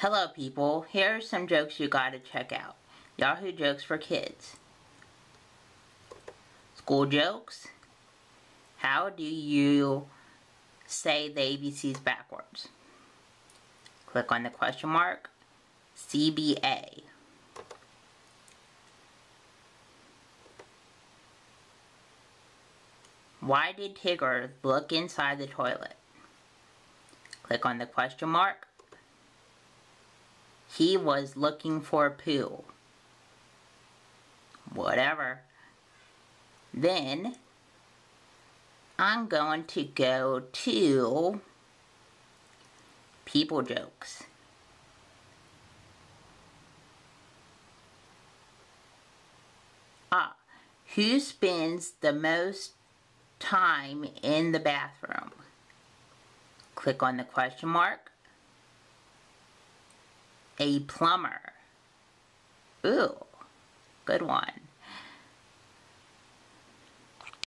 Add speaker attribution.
Speaker 1: Hello people, here are some jokes you gotta check out. Yahoo Jokes for Kids. School jokes. How do you say the ABCs backwards? Click on the question mark. CBA. Why did Tigger look inside the toilet? Click on the question mark. He was looking for poo. Whatever. Then, I'm going to go to people jokes. Ah, who spends the most time in the bathroom? Click on the question mark a plumber. Ooh, good one.